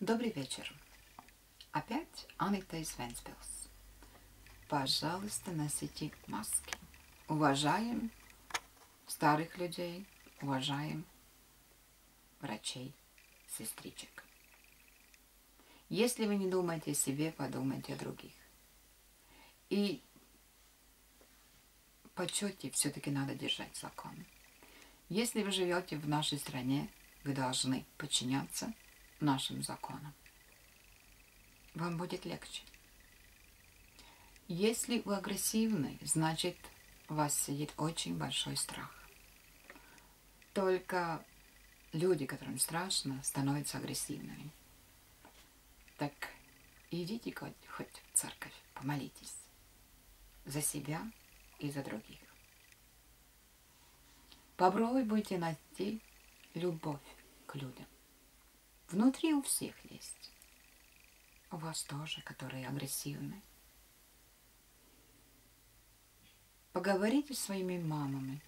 Добрый вечер. Опять Анита из Венспилс. Пожалуйста, носите маски. Уважаем старых людей, уважаем врачей, сестричек. Если вы не думаете о себе, подумайте о других. И почете все-таки надо держать закон. Если вы живете в нашей стране, вы должны подчиняться нашим законам. Вам будет легче. Если вы агрессивны, значит, у вас сидит очень большой страх. Только люди, которым страшно, становятся агрессивными. Так идите хоть, хоть в церковь, помолитесь за себя и за других. Попробуйте найти любовь к людям. Внутри у всех есть. У вас тоже, которые агрессивны. Поговорите с своими мамами.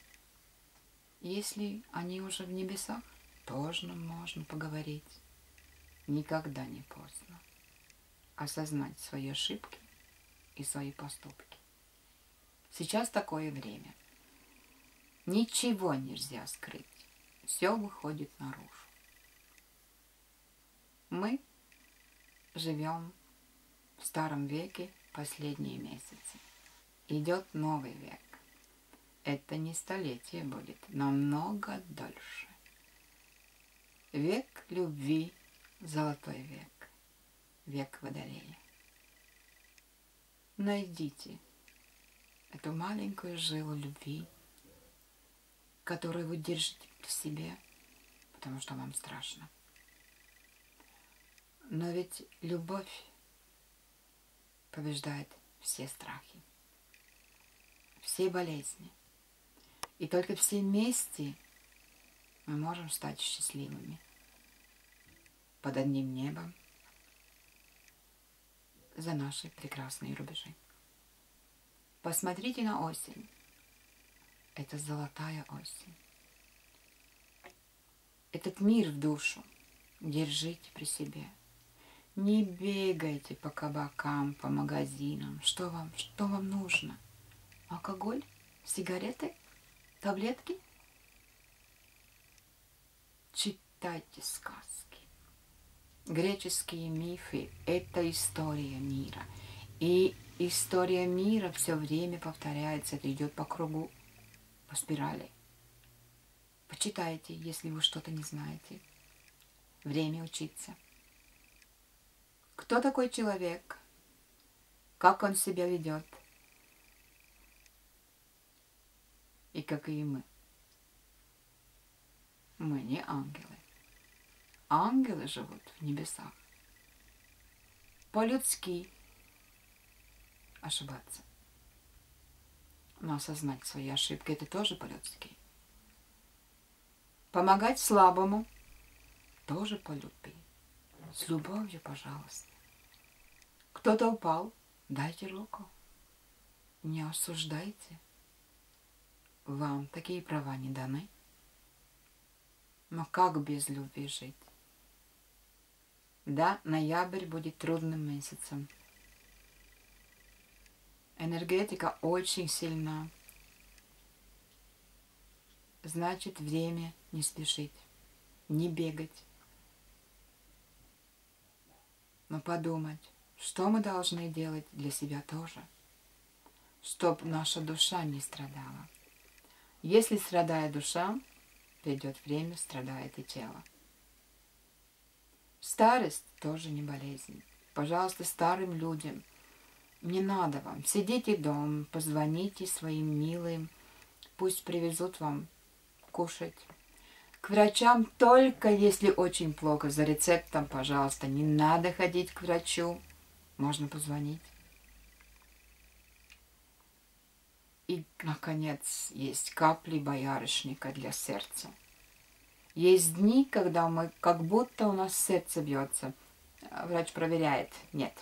Если они уже в небесах, тоже можно поговорить. Никогда не поздно. Осознать свои ошибки и свои поступки. Сейчас такое время. Ничего нельзя скрыть. Все выходит наружу. Мы живем в старом веке последние месяцы. Идет новый век. Это не столетие будет, намного дольше. Век любви, золотой век, век водолея. Найдите эту маленькую жилу любви, которую вы держите в себе, потому что вам страшно. Но ведь любовь побеждает все страхи, все болезни. И только все вместе мы можем стать счастливыми под одним небом за наши прекрасные рубежи. Посмотрите на осень. Это золотая осень. Этот мир в душу держите при себе – не бегайте по кабакам, по магазинам. Что вам, что вам нужно? Алкоголь? Сигареты? Таблетки? Читайте сказки. Греческие мифы – это история мира. И история мира все время повторяется, это идет по кругу, по спирали. Почитайте, если вы что-то не знаете. Время учиться. Кто такой человек? Как он себя ведет? И как и мы. Мы не ангелы. Ангелы живут в небесах. По-людски ошибаться. Но осознать свои ошибки – это тоже по-людски. Помогать слабому – тоже по-любви. С любовью, пожалуйста. Кто-то упал, дайте руку. Не осуждайте. Вам такие права не даны. Но как без любви жить? Да, ноябрь будет трудным месяцем. Энергетика очень сильна. Значит, время не спешить, не бегать, но подумать, что мы должны делать для себя тоже, чтобы наша душа не страдала. Если страдает душа, придет время, страдает и тело. Старость тоже не болезнь. Пожалуйста, старым людям не надо вам. Сидите дома, позвоните своим милым, пусть привезут вам кушать. К врачам только если очень плохо. За рецептом, пожалуйста, не надо ходить к врачу можно позвонить. И, наконец, есть капли боярышника для сердца. Есть дни, когда мы, как будто у нас сердце бьется. Врач проверяет. Нет.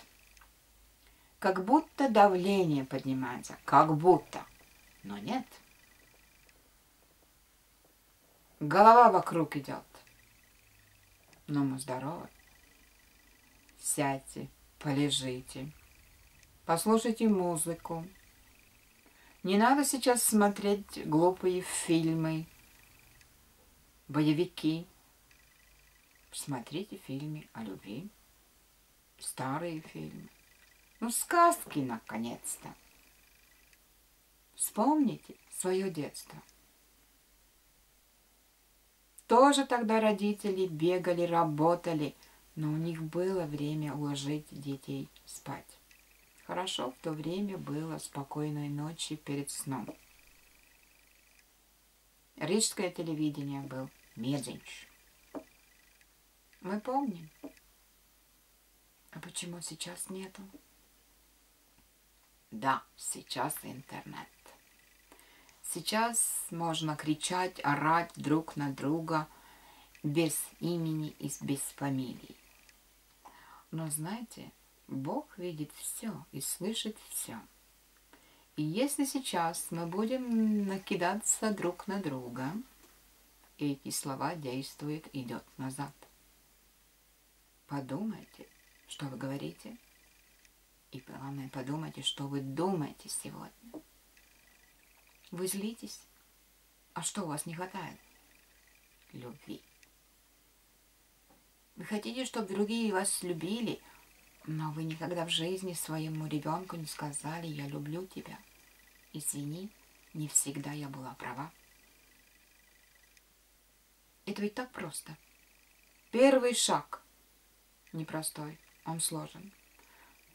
Как будто давление поднимается. Как будто. Но нет. Голова вокруг идет. Но мы здоровы. сядьте, полежите, послушайте музыку. Не надо сейчас смотреть глупые фильмы, боевики. Смотрите фильмы о любви, старые фильмы. Ну, сказки, наконец-то. Вспомните свое детство. Тоже тогда родители бегали, работали, но у них было время уложить детей спать. Хорошо в то время было спокойной ночи перед сном. Рижское телевидение был Медзинч. Мы помним. А почему сейчас нету? Да, сейчас интернет. Сейчас можно кричать, орать друг на друга без имени и без фамилии. Но знаете, Бог видит все и слышит все. И если сейчас мы будем накидаться друг на друга, эти слова действуют, идет назад. Подумайте, что вы говорите. И главное, подумайте, что вы думаете сегодня. Вы злитесь? А что у вас не хватает? Любви. Вы хотите, чтобы другие вас любили, но вы никогда в жизни своему ребенку не сказали «я люблю тебя». Извини, не всегда я была права. Это ведь так просто. Первый шаг непростой, он сложен.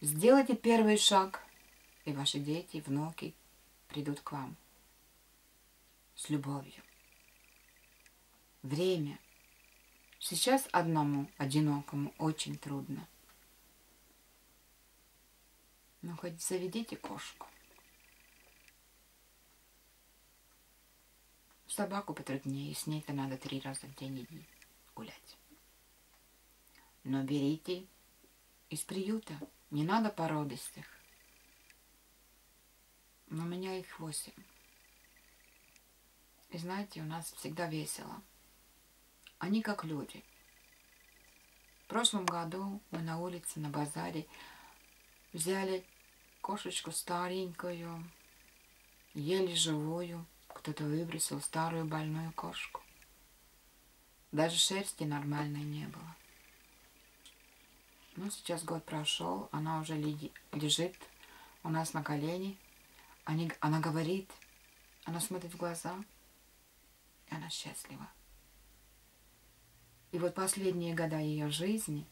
Сделайте первый шаг, и ваши дети, внуки придут к вам с любовью. Время. Сейчас одному, одинокому, очень трудно. Но хоть заведите кошку. Собаку потруднее, и с ней-то надо три раза в день иди гулять. Но берите из приюта, не надо породистых. Но у меня их восемь. И знаете, у нас всегда весело. Они как люди. В прошлом году мы на улице, на базаре взяли кошечку старенькую, еле живую. Кто-то выбросил старую больную кошку. Даже шерсти нормальной не было. Ну, сейчас год прошел, она уже лежит у нас на колени. Они, она говорит, она смотрит в глаза – она счастлива. И вот последние года ее жизни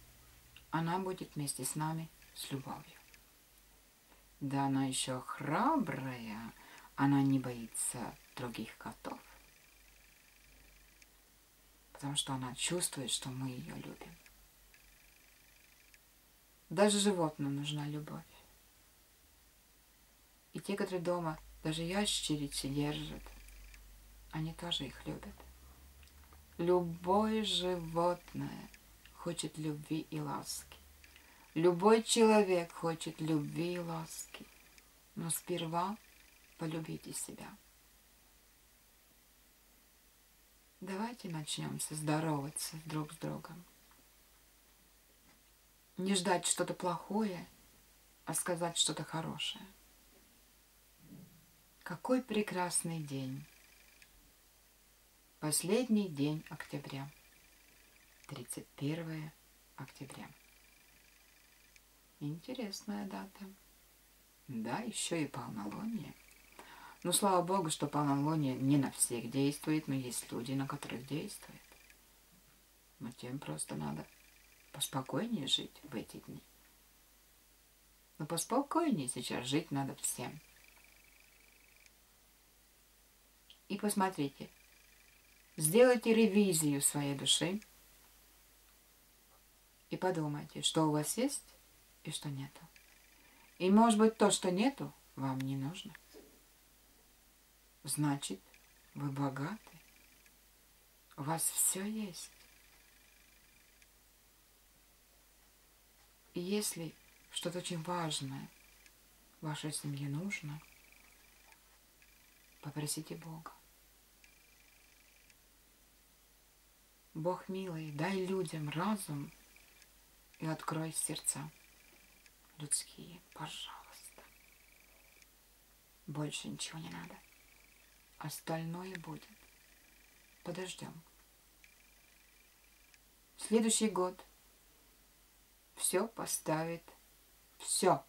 она будет вместе с нами с любовью. Да она еще храбрая, она не боится других котов. Потому что она чувствует, что мы ее любим. Даже животным нужна любовь. И те, которые дома даже ящерицы держат, они тоже их любят. Любое животное хочет любви и ласки. Любой человек хочет любви и ласки. Но сперва полюбите себя. Давайте начнем здороваться друг с другом. Не ждать что-то плохое, а сказать что-то хорошее. Какой прекрасный день! Последний день октября. 31 октября. Интересная дата. Да, еще и полнолуние. Ну, слава богу, что полнолуние не на всех действует, но есть люди, на которых действует. Но тем просто надо поспокойнее жить в эти дни. Но поспокойнее сейчас жить надо всем. И посмотрите, Сделайте ревизию своей души и подумайте, что у вас есть и что нету. И может быть то, что нету, вам не нужно. Значит, вы богаты. У вас все есть. И если что-то очень важное вашей семье нужно, попросите Бога. Бог милый, дай людям разум и открой сердца людские, пожалуйста. Больше ничего не надо. Остальное будет. Подождем. Следующий год все поставит, все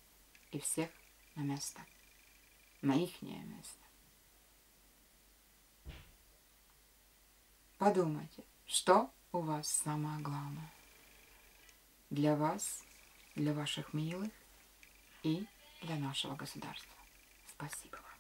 и всех на место, на ихнее место. Подумайте, что у вас самое главное для вас, для ваших милых и для нашего государства. Спасибо вам.